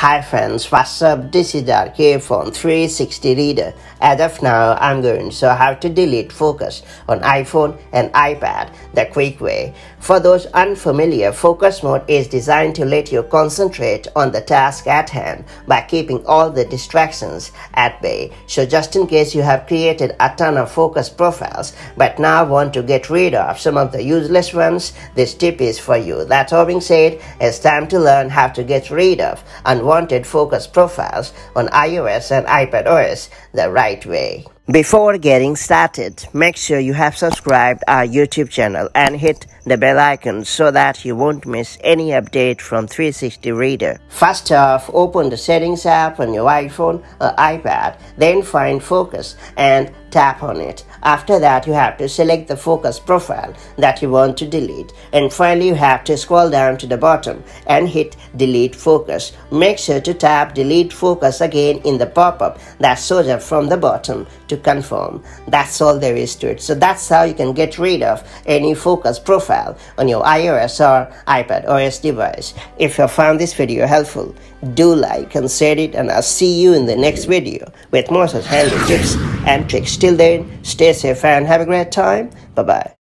Hi friends, what's up? This is Dark Phone 360 Reader. As of now, I'm going to show how to delete focus on iPhone and iPad the quick way. For those unfamiliar, focus mode is designed to let you concentrate on the task at hand by keeping all the distractions at bay. So just in case you have created a ton of focus profiles but now want to get rid of some of the useless ones, this tip is for you. That all being said, it's time to learn how to get rid of and unwanted focus profiles on iOS and iPadOS the right way. Before getting started, make sure you have subscribed our YouTube channel and hit the bell icon so that you won't miss any update from 360 Reader. First off, open the Settings app on your iPhone or iPad, then find Focus and tap on it. After that, you have to select the focus profile that you want to delete. And finally, you have to scroll down to the bottom and hit Delete Focus. Make sure to tap Delete Focus again in the pop-up that shows up from the bottom to confirm. That's all there is to it. So that's how you can get rid of any focus profile on your iOS or iPad OS device. If you found this video helpful, do like and share it and I'll see you in the next video with more such handy tips and tricks. Till then, stay safe and have a great time. Bye bye.